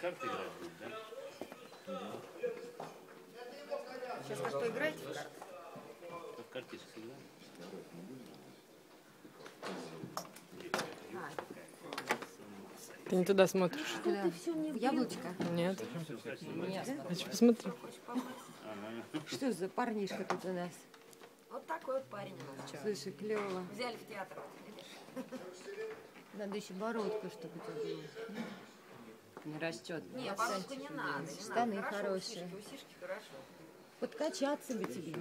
карты играть будет, да? Сейчас как поиграете в карты? В картишек играем? Ты не туда смотришь? Куда? В яблочко? Нет. Нет. Хочу посмотреть. Что за парнишка тут у нас? Вот такой вот парень у нас. Слушай, клево. Взяли в театр. Надо еще бородку, чтобы тебя было. Не растет. Не, парочку не надо. Штаны хорошие. Усишки, усишки хорошо. Подкачаться бы тебе.